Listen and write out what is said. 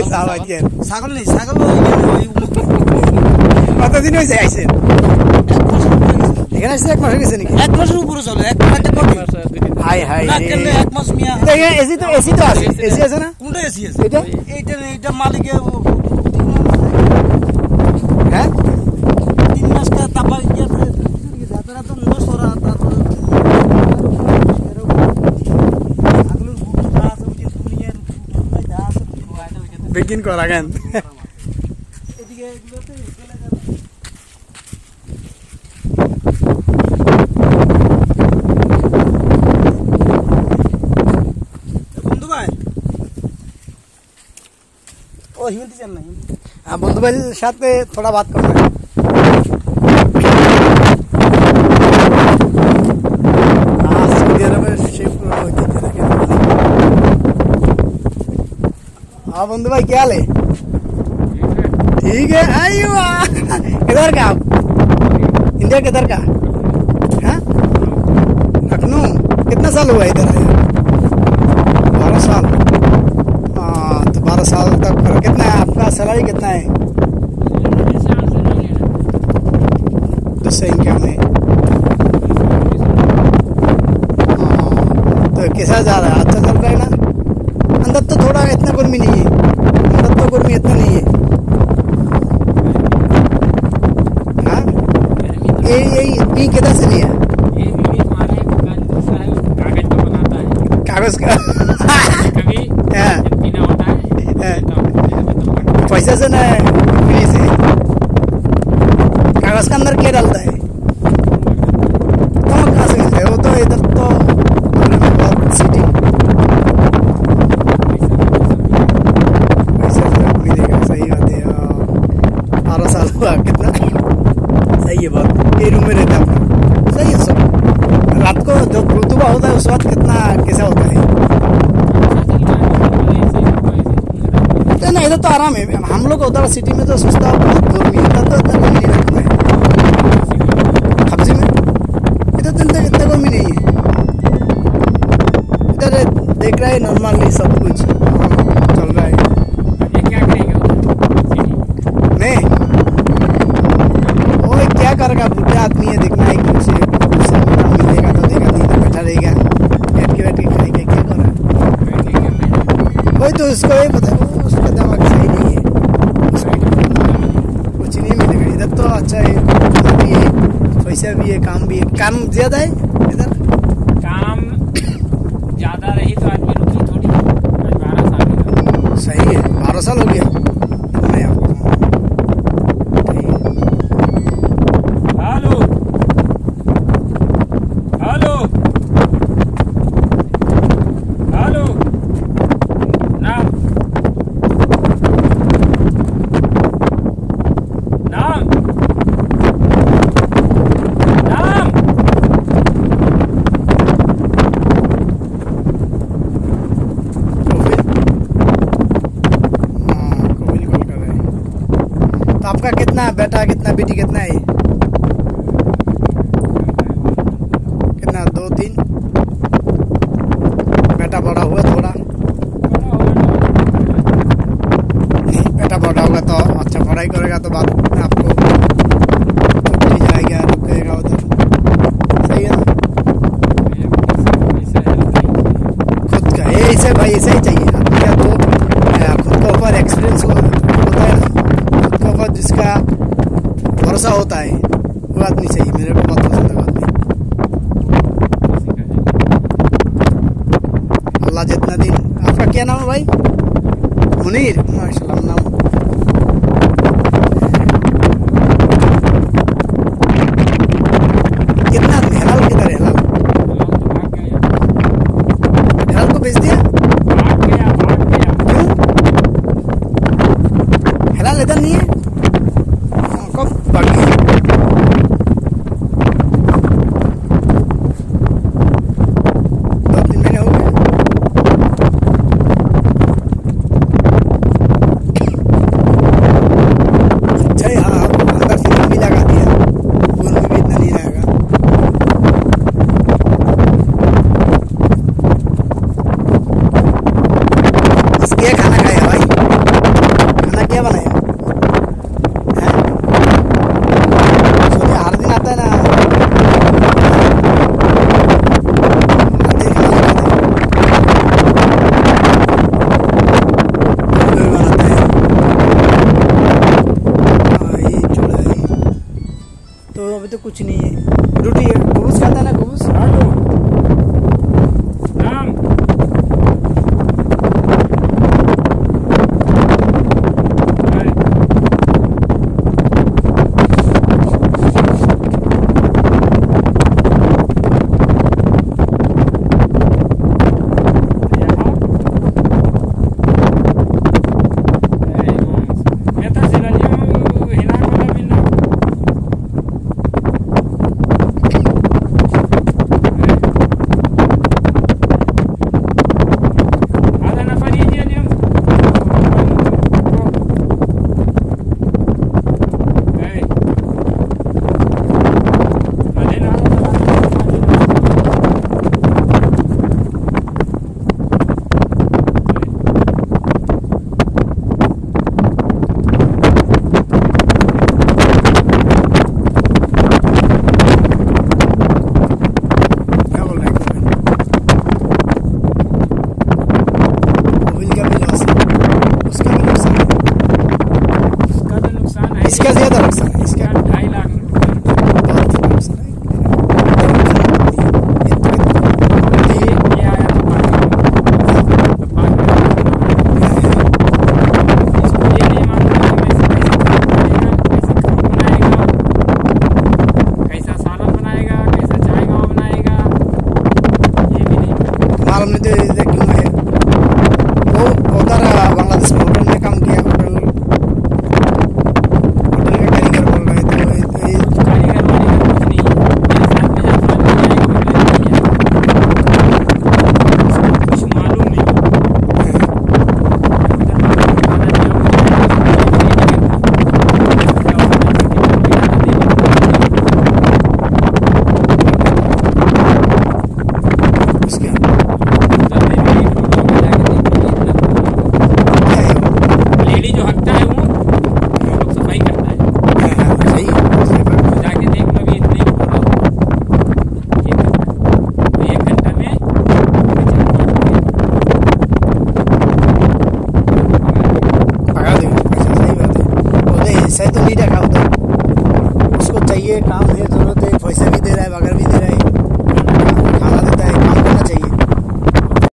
এই চাহ বাজিয়ে ছাগল নেই ছাগল কতদিন হয়েছে আইসে এখানে আসছে এক মাস হয়ে গেছে নাকি এক মাসের উপরে চলে এক মাসে হাই হাই এক মাস মিয়া এসি তো এসি তো আছে এসি আছে না কোনটা এসি আছে এটা? এইটা এইটা মালিকে বেগিন করা গান। এদিকে এগুলোতে ও হিন্দি জান না হ্যাঁ, বন্ধু ভাইয়ের সাথে থোড়া বাত করতে हाँ बंधु भाई क्या ले? ठीक है आई किधर का? आप इंडिया किधर का? हाँ? लखनऊ। कितना साल हुआ इधर आए बारह साल। हाँ तो बारह साल तक पर कितना है? आपका सैलरी कितना है? दूसरा इनकम हाँ, तो कैसा जा रहा है? अच्छा चल रहा है ना? अंदर तो थोड़ा इतना गर्मी नहीं है अंदर तो गर्मी इतना नहीं है हाँ ये ये किधर से लिया कागज़ का? हाँ, पैसा से ना फ्री से। कागज़ का अंदर क्या डालता है तो कहाँ से मिलता है वो तो इधर तो औरंगाबाद सिटी पैसा से मिलेगा सही बात है हाँ। बारह साल हुआ कितना सही है बहुत ये रूम में रहता है सही है सब जब रुतुबा होता है, उस वक्त कितना कैसा होता है? तो इधर तो आराम है। हम लोग उधर सिटी में तो सस्ता, बहुत है। इधर तो इतना गर्मी नहीं रखता है। सब्ज़ी में? इधर तो इतना गर्मी नहीं है। इधर देख रहा है नॉर्मली सब कुछ चल रहा है मैं वो क्या करेगा बुढ़े आदमी है देखना है कि उसे उसे अपना मिलेगा तो देगा नहीं तो बैठा रहेगा बैठ के बैठ के खाएगा क्या करेगा वही तो उसको ये पता है वो उसका दिमाग सही नहीं है कुछ नहीं मिलेगा इधर तो अच्छा है खाना भी है पैसा भी है काम भी है। काम ज़्यादा है इधर काम ज़्यादा रही तो आदमी रुकी थोड़ी आज बारह साल हो गए। सही है बारह साल हो गया नहीं आपको ठीक है हेलो हेलो हेलो नाम नाम नाम तो फिर हाँ कोविल कॉल कर रहे हैं तो आपका कितना बेटा कितना बेटी, कितना है? कितना, दो, तीन? बेटा बड़ा हुआ थोड़ा। बेटा बड़ा होगा तो अच्छा पढ़ाई करेगा तो में आपको जाएगा रुकेगा उधर। सही है ना? खुद का ऐसे भाई ऐसे ही चाहिए आदमी का तो अ, खुद के ऊपर एक्सपीरियंस होता है ना खुद के ऊपर जिसका भरोसा होता है। वो आदमी सही। मेरे को बहुत पसंद है आदमी अल्लाह जितना दिन आपका क्या नाम है भाई? मुनीर। तो कुछ नहीं है। रोटी है। घूस खाता ना घूस de, de